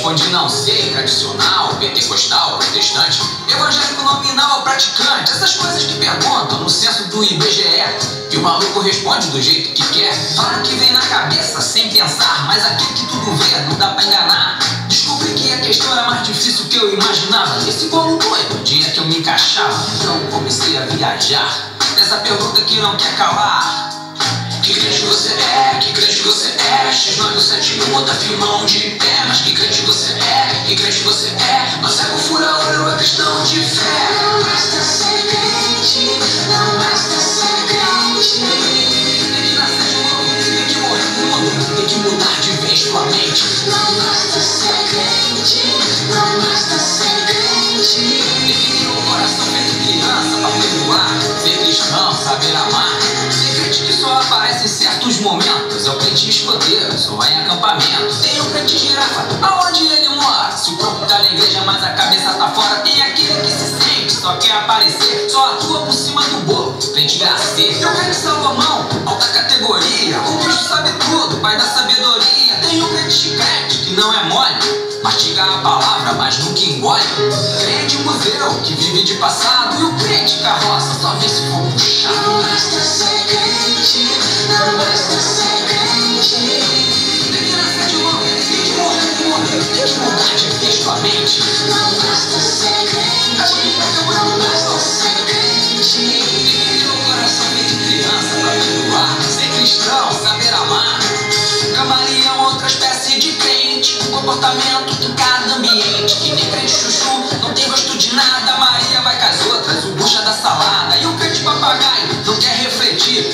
Respondi: Não sei, tradicional, pentecostal, protestante, evangélico nominal praticante. Essas coisas que perguntam no censo do IBGE. O maluco responde do jeito que quer. Fala que vem na cabeça sem pensar, mas aquilo que tudo vê não dá pra enganar. Descobri que a questão era mais difícil que eu imaginava. Esse bolo doido, dia que eu me encaixava. Então comecei a viajar. Nessa pergunta que não quer calar. Que crente você é? Que crente você é? X971 da firmão de pé. Mas que crente você é? Que crente você é? Não cego fura olho, é cristão de fé. Cristão, saber amar. Tem crente que só aparece em certos momentos, é o crente escoteiro, só vai em acampamento. Tem o crente girafa, aonde ele mora? Se o corpo tá na igreja, mas a cabeça tá fora. Tem aquele que se sente, só quer aparecer, só atua por cima do bolo. Crente graceiro, tem o crente Salomão, alta categoria. O bicho sabe tudo, pai da sabedoria. Tem o crente chiclete, que não é mole. Mastiga a palavra, mas nunca engole. Crente museu, que vive de passado. E o crente carroça, só vê se for puxado. Não basta ser crente, não basta ser crente. Tem que nascer de novo, tem que morrer pro mundo. Tem que mudar de vez tua mente. Não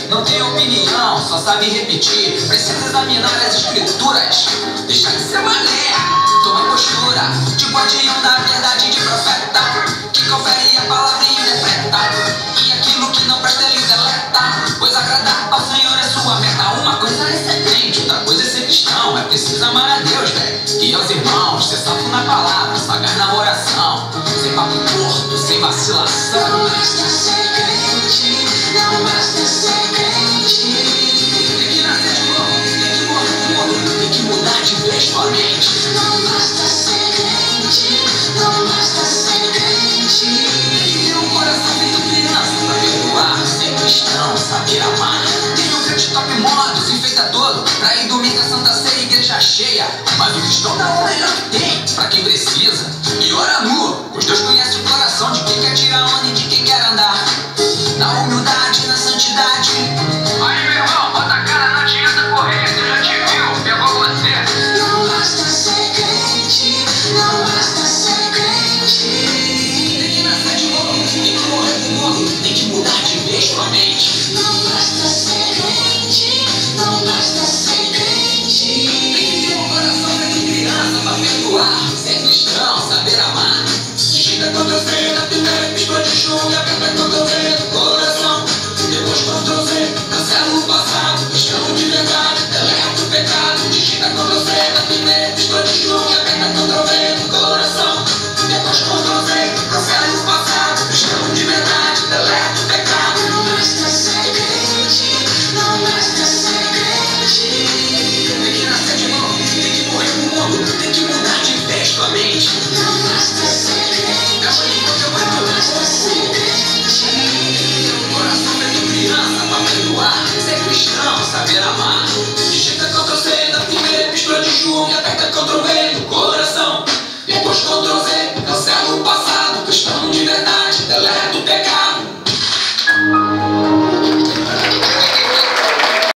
Não tem opinião, só sabe repetir. Precisa examinar as escrituras. Deixa de ser malé. Toma postura, de guardião da verdade de profeta. Que confere a palavra e interpreta. E aquilo que não presta ele deleta. Pois agradar ao Senhor é sua meta. Uma coisa é ser crente, outra coisa é ser cristão. É preciso amar a Deus, velho. E aos irmãos, ser santo na palavra, sagaz na oração. Sem papo curto, sem vacilação. Saber amar. Tem um crente top modos, enfeita todo, pra ir domingo a Santa Ceia, igreja cheia. Mas o cristão dá o melhor que tem, pra quem precisa. on.